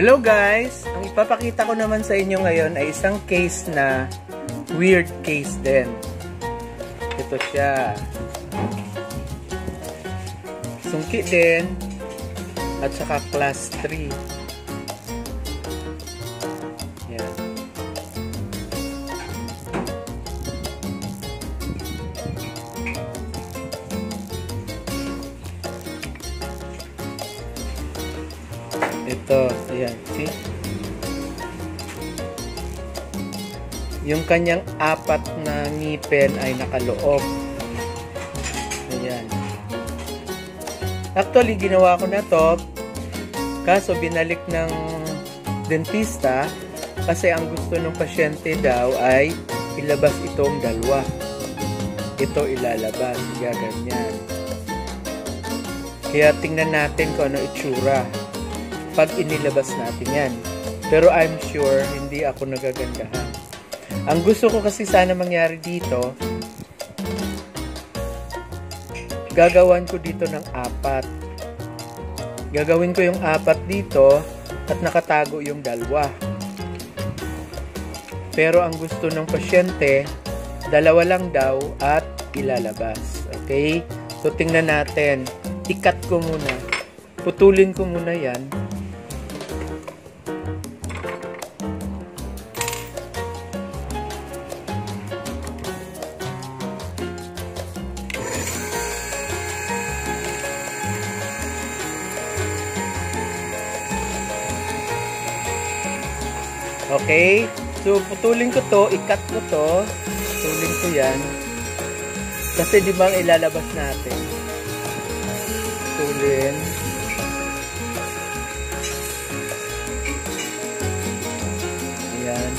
Hello guys! Ang ipapakita ko naman sa inyo ngayon ay isang case na weird case din. Ito siya. Sungki din at saka class 3. Yung kanyang apat na ngipin ay nakaloob. Ayan. Actually, ginawa ko na to. Kaso, binalik ng dentista kasi ang gusto ng pasyente daw ay ilabas itong dalawa. Ito ilalabas. Gaganyan. Kaya tingnan natin kung ano itsura pag inilabas natin yan. Pero I'm sure hindi ako nagagandahan. Ang gusto ko kasi sana mangyari dito, gagawan ko dito ng apat. Gagawin ko yung apat dito at nakatago yung dalawa. Pero ang gusto ng pasyente, dalawa lang daw at ilalabas. Okay? So tingnan natin. Ikat ko muna. Putulin ko muna yan. Okay? So, putulin ko to, ikat ko to. Putulin ko yan. Kasi di ba ilalabas natin? Putulin. Ayan.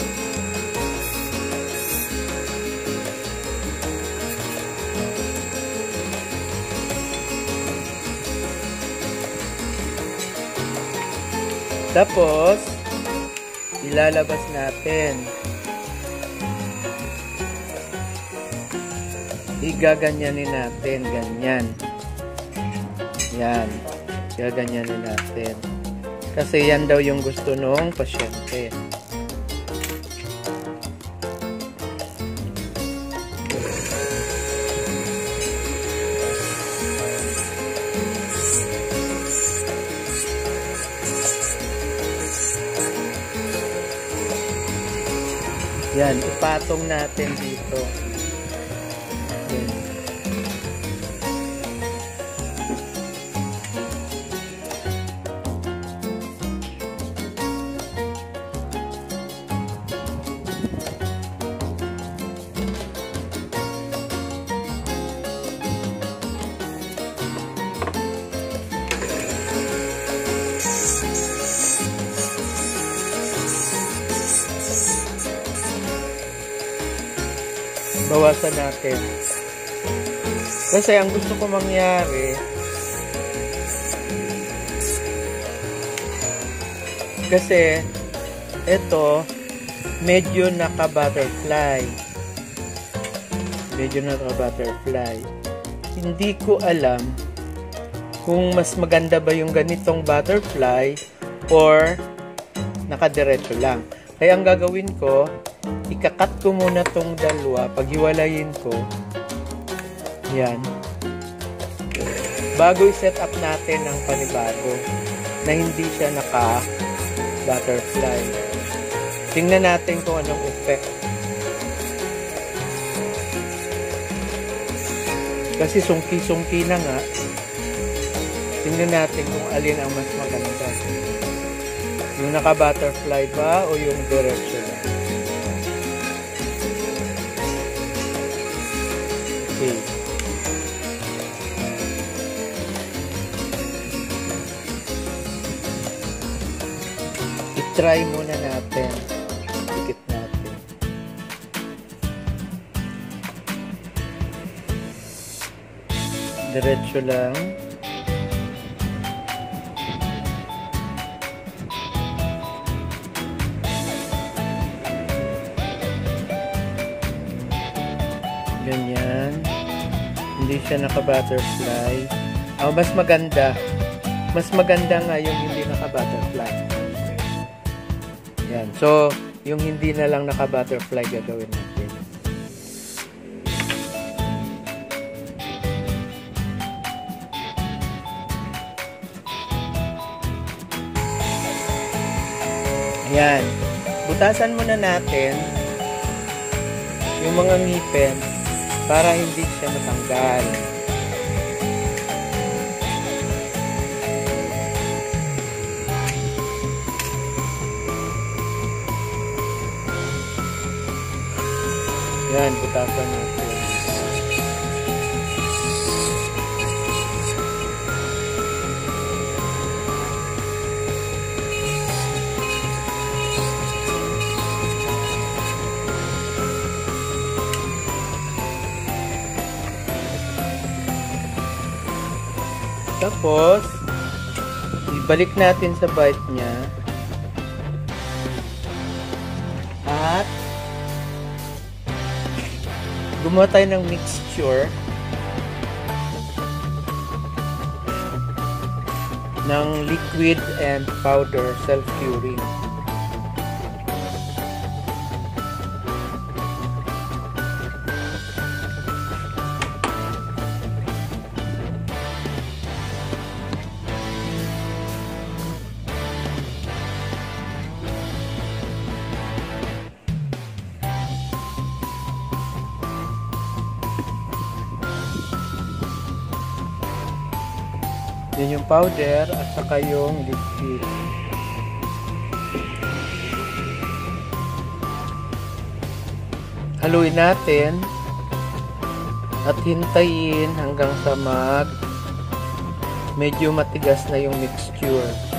Tapos, ilalabas natin. Igaganyanin natin, ganyan. Yan. Gaganyanin natin. Kasi yan daw yung gusto nung pasyente. Yan, ipatong natin dito. Bawasan natin. Kasi ang gusto ko mangyari kasi ito medyo naka-butterfly. Medyo naka-butterfly. Hindi ko alam kung mas maganda ba yung ganitong butterfly or nakadiretso lang. Kaya ang gagawin ko, ikakat ko muna tong dalawa, paghiwalayin ko, yan, bago i-set up natin ang panibago na hindi siya naka butterfly. Tingnan natin kung anong effect. Kasi sungki-sungki na nga. Tingnan natin kung alin ang mas maganda. Yung naka-butterfly ba o yung diretso Okay. I-try muna natin. Dikit natin. Diretso lang. Ganyan. Hindi siya naka-butterfly. Oh, mas maganda. Mas maganda nga yung hindi naka-butterfly. So, yung hindi na lang naka-butterfly gagawin natin. Ayan. Butasan muna natin yung mga ngipin para hindi siya matanggal. Yan, butasan natin. Tapos, ibalik natin sa bite niya. At, gumawa tayo ng mixture ng liquid and powder self-curing. Yun yung powder at saka yung liquid. Haluin natin at hintayin hanggang sa mag medyo matigas na yung mixture.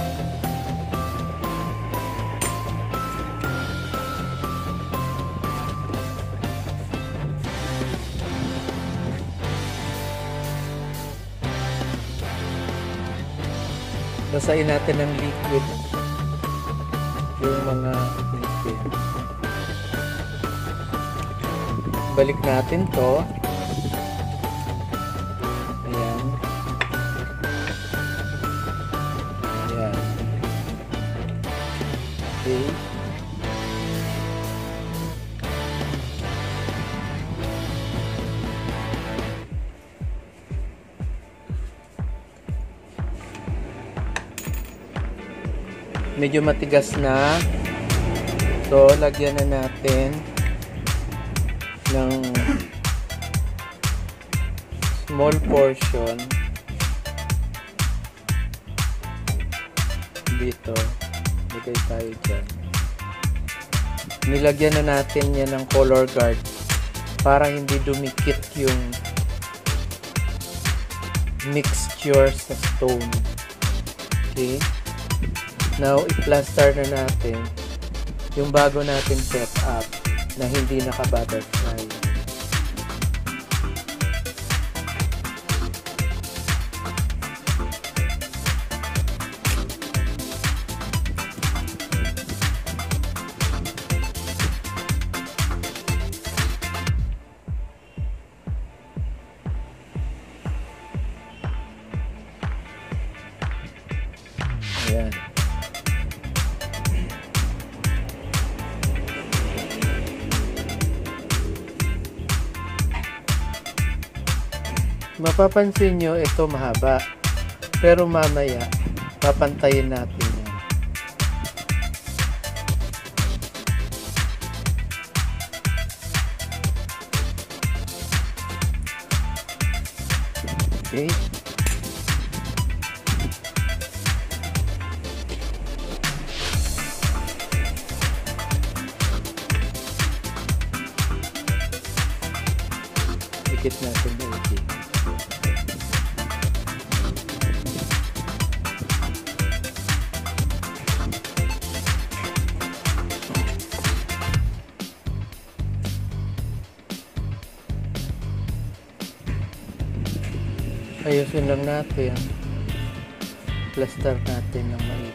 Basahin natin ng liquid. Yung mga liquid. Balik natin to medyo matigas na. So lagyan na natin ng small portion dito. Lagay tayo dyan. Nilagyan na natin yan ng color guard para hindi dumikit yung mixture sa stone. Okay Now, i-plaster na natin yung bago natin set up na hindi naka-butterfly. Mapapansin nyo, ito mahaba. Pero mamaya, papantayin natin yan. Okay. Dikit natin na okay. Ayusin lang natin. Plaster natin ng maigi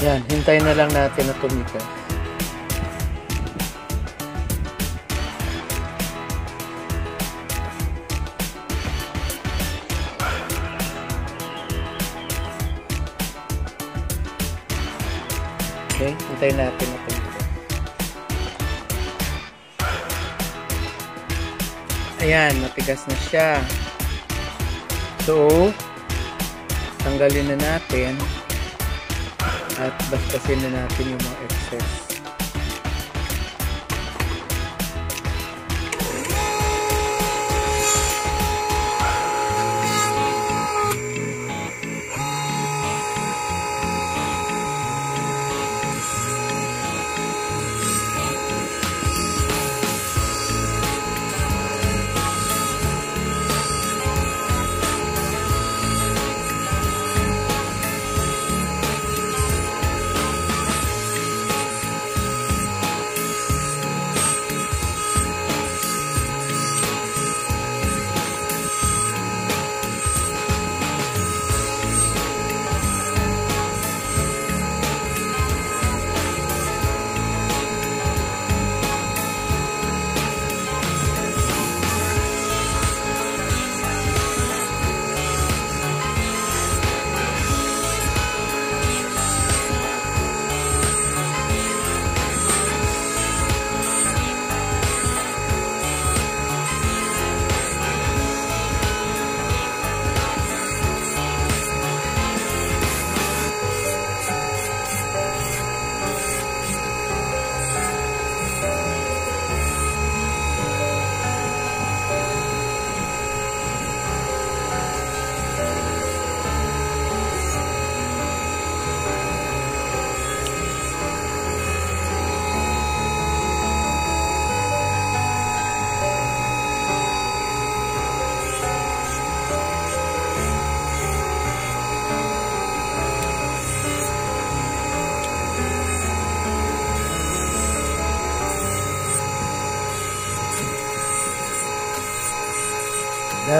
Yan, hintayin na lang natin na tumigas. Okay, hintayin natin na tumigas. Ayan, matigas na siya. So, tanggalin na natin at bastasin na natin yung mga excess.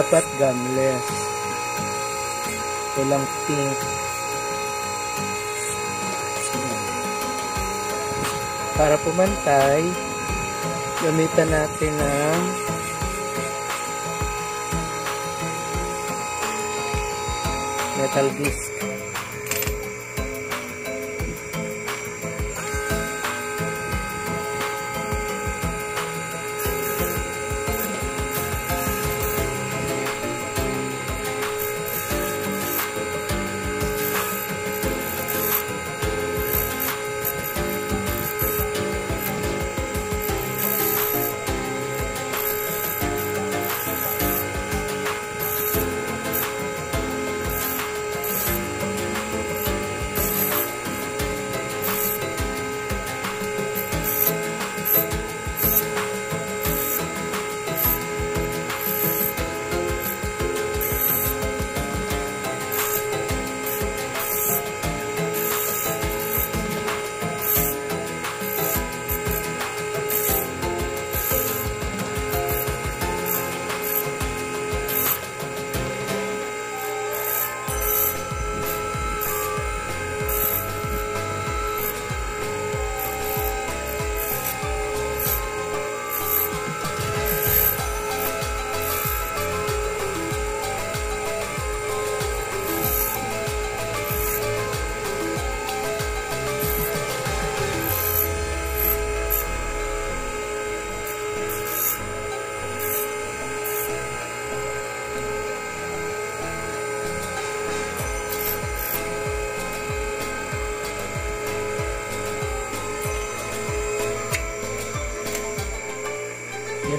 Dapat gumless. Walang pink. Para pumantay, gamitan natin ng metal disc.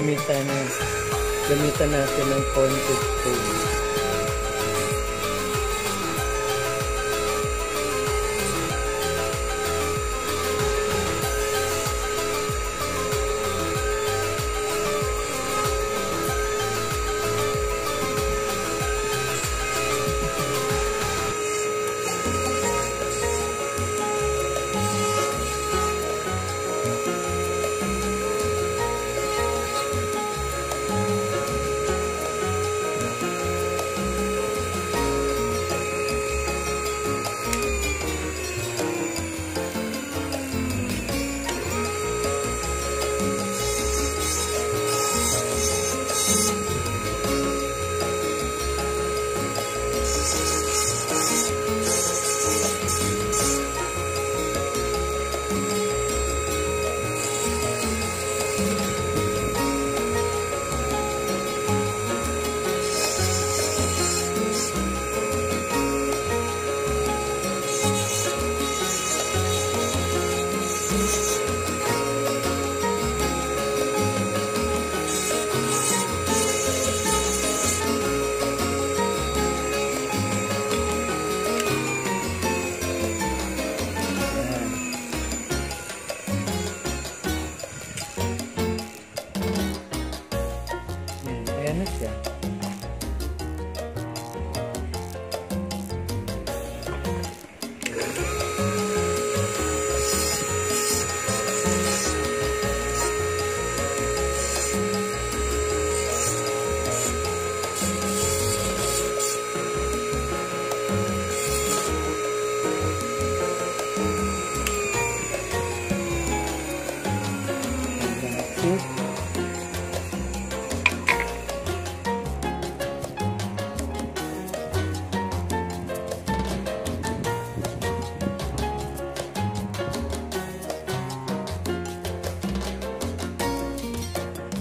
Gamitan gamitan natin ng konti tubig.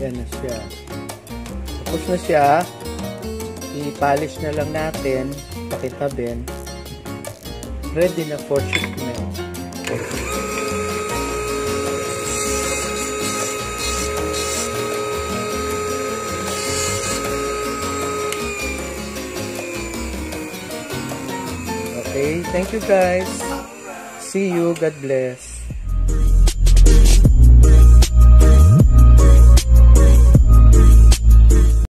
Yan na siya. Tapos na siya. I-polish na lang natin. Pakitabin. Ready na for shipment. Okay, thank you guys. See you. God bless.